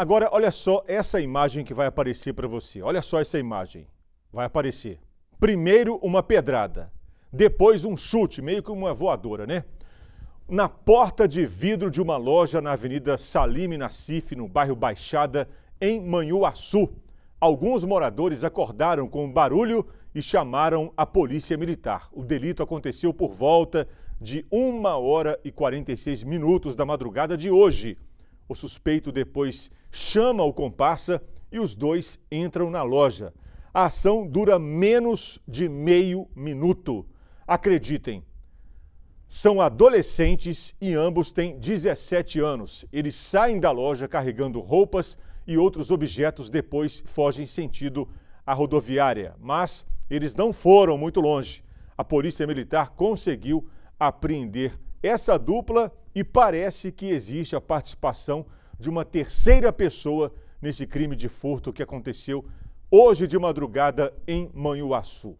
Agora, olha só essa imagem que vai aparecer para você. Olha só essa imagem. Vai aparecer. Primeiro, uma pedrada. Depois, um chute, meio que uma voadora, né? Na porta de vidro de uma loja na Avenida Salim Nassif, no bairro Baixada, em Manhuaçu. Alguns moradores acordaram com um barulho e chamaram a polícia militar. O delito aconteceu por volta de 1 hora e 46 minutos da madrugada de hoje. O suspeito depois chama o comparsa e os dois entram na loja. A ação dura menos de meio minuto. Acreditem, são adolescentes e ambos têm 17 anos. Eles saem da loja carregando roupas e outros objetos, depois fogem sentido a rodoviária. Mas eles não foram muito longe. A Polícia Militar conseguiu apreender essa dupla e parece que existe a participação de uma terceira pessoa nesse crime de furto que aconteceu hoje de madrugada em Manhuaçu.